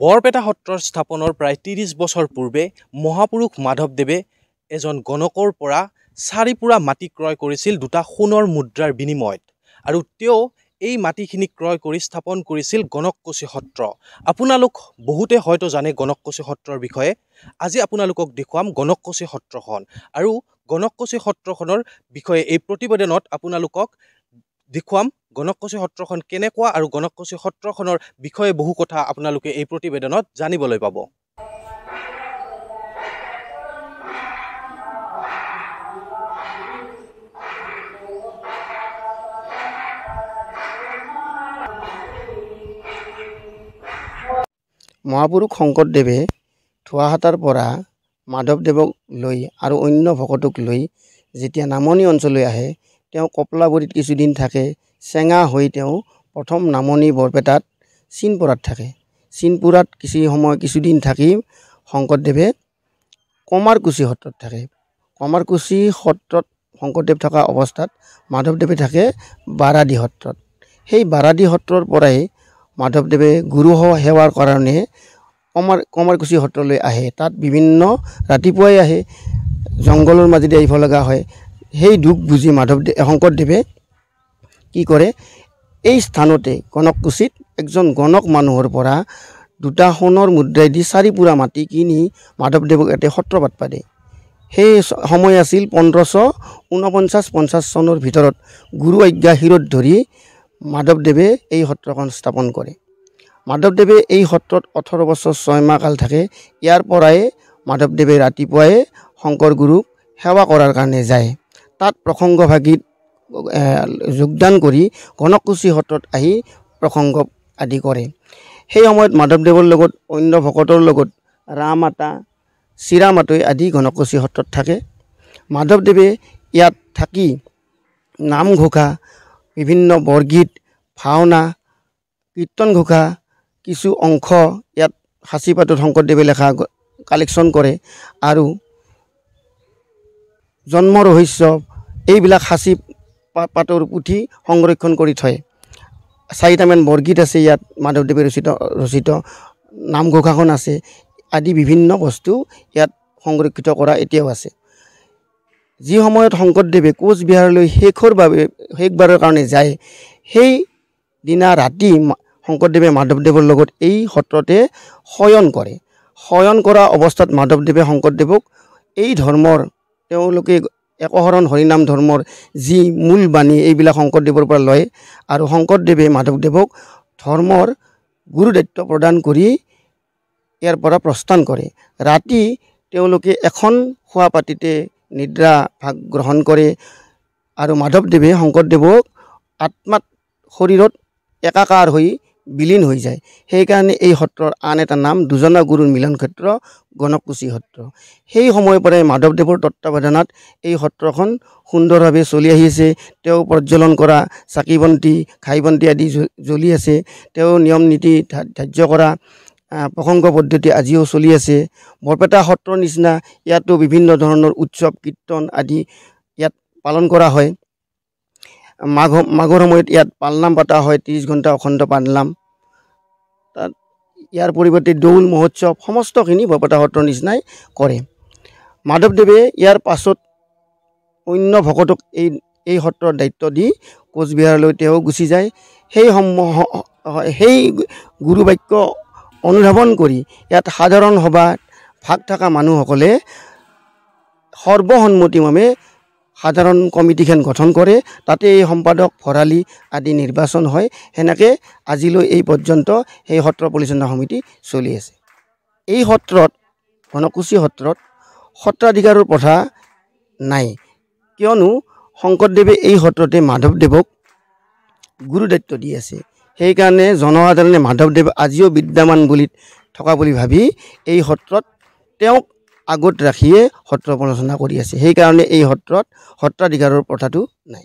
বৰপেটা সত্ৰৰ স্থাপনৰ প্ৰায় ত্ৰিছ বছৰ পূৰ্বে মহাপুৰুষ মাধৱদেৱে এজন গণকৰ পৰা চাৰিপুৰা মাটি ক্ৰয় কৰিছিল দুটা সোণৰ মুদ্ৰাৰ বিনিময়ত। আৰু তেওঁ এই মাটিখিনি ক্ৰয় কৰি স্থাপন কৰিছিল গণককুছি সত্ৰ। আপোনালোক বহুতে হয়তো জানে গণককুছি সত্ৰৰ বিষয়ে। আজি আপোনালোকক দেখুৱাম গণককুছি সত্ৰখন। আৰু গণককুছি সত্ৰখনৰ বিষয়ে এই প্ৰতিবেদনত আপোনালোকক দেখুৱাম গণককুছি সত্ৰখন কেনেকুৱা আৰু গণককুছি সত্ৰখনৰ বিষয়ে বহু কথা আপোনালোকে এই প্ৰতিবেদনত জানিবলৈ পাব। মহাপুৰুষ শংকৰদেৱে থোৱাহাটাৰ পৰা মাধৱদেৱক লৈ আৰু অন্য ভকতক লৈ যেতিয়া নামনি অঞ্চললৈ আহে তেওঁ কপলাবৰীত কিছুদিন থাকে। চেঙা হৈ তেওঁ প্ৰথম নামনি বৰপেটাত চিনপুৰাত থাকে। চিনপুৰাত কিছু সময় কিছুদিন থাকি শংকৰদেৱে কমাৰকুছি সত্ৰত থাকে। কমাৰকুছি সত্ৰত শংকৰদেৱ থকা অৱস্থাত মাধৱদেৱে থাকে বাৰাদি সত্ৰত। সেই বাৰাদি সত্ৰৰ পৰাই মাধৱদেৱে গুৰু সেৱাৰ কাৰণে কমাৰ কমাৰকুছি সত্ৰলৈ আহে। তাত বিভিন্ন ৰাতিপুৱাই আহে। জংঘলৰ মাজেদি আহিব লগা হয়। সেই দুখ বুজি মাধৱদেৱ শংকৰদেৱে কি কৰে? এই স্থানতে গণককুছিত একজন গণক মানুহৰ পৰা দুটা সোণৰ মুদ্ৰাই দি চাৰিপুৰা মাটি কিনি মাধৱদেৱক ইয়াতে সত্ৰপাত পাতে। সেই সময় আছিল পোন্ধৰশ ঊনপঞ্চাছ পঞ্চাছ চনৰ ভিতৰত গুৰু আজ্ঞা শিৰত ধৰি মাধৱদেৱে এই সত্ৰখন স্থাপন কৰে। মাধৱদেৱে এই সত্ৰত ওঠৰ বছৰ ছয়মাহ কাল থাকে। ইয়াৰ পৰাই মাধৱদেৱে ৰাতিপুৱাই শংকৰ গুৰুক সেৱা কৰাৰ কাৰণে যায়। তাত প্ৰসংগভাগীত যোগদান কৰি গণককুছি সত্ৰত আহি প্ৰসংগ আদি কৰে। সেই সময়ত মাধৱদেৱৰ লগত অন্য ভকতৰ লগত ৰাম আতা চিৰা মাতৈ আদি গণককুছি সত্ৰত থাকে। মাধৱদেৱে ইয়াত থাকি নামঘোষা বিভিন্ন বৰগীত ভাওনা কীৰ্তন ঘোষা কিছু অংশ ইয়াত সাঁচিপাতত শংকৰদেৱে লেখা কালেকশ্যন কৰে আৰু জন্ম ৰহস্য এইবিলাক সাঁচি পাতৰ পুথি সংৰক্ষণ কৰি থয়। চাৰিটামান বৰগীত আছে ইয়াত মাধৱদেৱে ৰচিত ৰচিত নামঘোষাখন আছে আদি বিভিন্ন বস্তু ইয়াত সংৰক্ষিত কৰা এতিয়াও আছে। যি সময়ত শংকৰদেৱে কোচবিহাৰলৈ শেষৰ বাবে শেষবাৰৰ কাৰণে যায় সেই দিনা ৰাতি শংকৰদেৱে মাধৱদেৱৰ লগত এই সত্ৰতে শয়ন কৰে। শয়ন কৰা অৱস্থাত মাধৱদেৱে শংকৰদেৱক এই ধৰ্মৰ তেওঁলোকে একশৰণ হৰিনাম ধৰ্মৰ যি মূল বাণী এইবিলাক শংকৰদেৱৰ পৰা লয় আৰু শংকৰদেৱে মাধৱদেৱক ধৰ্মৰ গুৰু দায়িত্ব প্ৰদান কৰি ইয়াৰ পৰা প্ৰস্থান কৰে। ৰাতি তেওঁলোকে এখন শোৱাপাতিতে নিদ্ৰা ভাগ গ্ৰহণ কৰে আৰু মাধৱদেৱে শংকৰদেৱক আত্মাত শৰীৰত একাকাৰ হৈ বিলীন হৈ যায়। সেইকাৰণে এই সত্ৰৰ আন এটা নাম দুজনা গুৰুৰ মিলন ক্ষেত্ৰ গণককুছি সত্ৰ। সেই সময়ৰ পৰাই মাধৱদেৱৰ তত্বাৱধানত এই সত্ৰখন সুন্দৰভাৱে চলি আহিছে তেওঁ প্ৰজ্বলন কৰা চাকি বন্তি ঘাই বন্তি আদি জ্বলি আছে। তেওঁ নিয়ম নীতি ধাৰ্য কৰা প্ৰসংগ পদ্ধতি আজিও চলি আছে। বৰপেটা সত্ৰৰ নিচিনা ইয়াতো বিভিন্ন ধৰণৰ উৎসৱ কীৰ্তন আদি ইয়াত পালন কৰা হয়। মাঘ মাঘৰ সময়ত ইয়াত পালনাম পতা হয় ত্ৰিছ ঘণ্টা অখণ্ড পালনাম। তাত ইয়াৰ পৰিৱৰ্তে দৌল মহোৎসৱ সমস্তখিনি বৰপেটা সত্ৰৰ নিচিনাই কৰে। মাধৱদেৱে ইয়াৰ পাছত অন্য ভকতক এই এই সত্ৰৰ দায়িত্ব দি কোচবিহাৰলৈ তেওঁ গুচি যায়। সেই সেই গুৰু বাক্য অনুধাৱন কৰি ইয়াত সাধাৰণ সভাত ভাগ থকা মানুহসকলে সৰ্বসন্মতিক্ৰমে সাধাৰণ কমিটিখন গঠন কৰে তাতে এই সম্পাদক ভৰালী আদি নিৰ্বাচন হয়। সেনেকৈ আজিলৈ এই পৰ্যন্ত সেই সত্ৰ পৰিচালনা সমিতি চলি আছে। এই সত্ৰত ঘনকুছি সত্ৰত সত্ৰাধিকাৰৰ প্ৰথা নাই। কিয়নো শংকৰদেৱে এই সত্ৰতে মাধৱদেৱক গুৰু দায়িত্ব দি আছে। সেইকাৰণে জনসাধাৰণে মাধৱদেৱ আজিও বিদ্যমান বুলি থকা বুলি ভাবি এই সত্ৰত তেওঁক আগত ৰাখিয়ে সত্ৰ প্ৰৰচনা কৰি আছে। সেইকাৰণে এই সত্ৰত সত্ৰাধিকাৰৰ প্ৰথাটো নাই।